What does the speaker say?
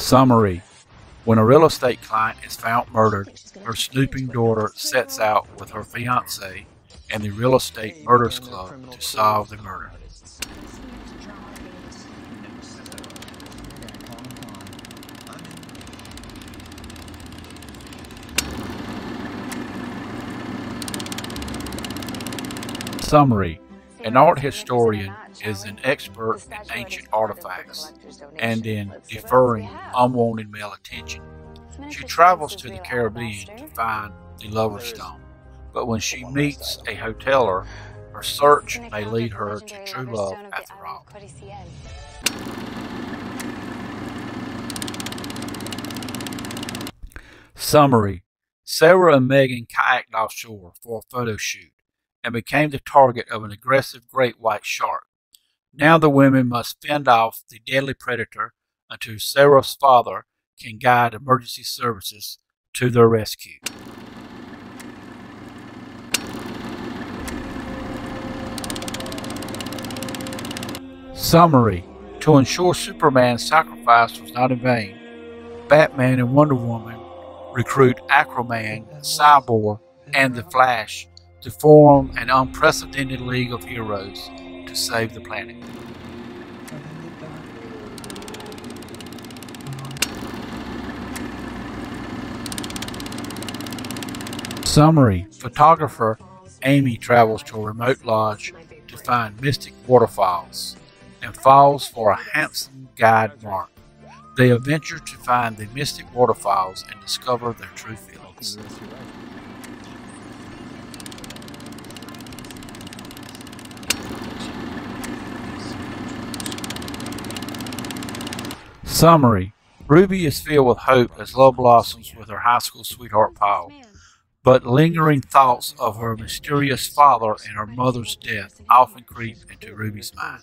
Summary. When a real estate client is found murdered, her snooping daughter sets out with her fiance and the Real Estate Murders Club to solve the murder. Summary An art historian is an expert in ancient artifacts and in deferring unwanted male attention. She travels to the Caribbean to find the Lover's Stone, but when she meets a hoteler, her search may lead her to true love. Summary. Sarah and Megan kayaked offshore for a photo shoot and became the target of an aggressive great white shark. Now the women must fend off the deadly predator until Sarah's father can guide emergency services to their rescue. Summary To ensure Superman's sacrifice was not in vain, Batman and Wonder Woman recruit Aquaman, Cyborg, and the Flash to form an unprecedented league of heroes to save the planet. Summary Photographer Amy travels to a remote lodge to find mystic waterfalls and falls for a handsome guide Mark. They adventure to find the mystic waterfalls and discover their true feelings. Summary Ruby is filled with hope as love blossoms with her high school sweetheart Paul, but lingering thoughts of her mysterious father and her mother's death often creep into Ruby's mind.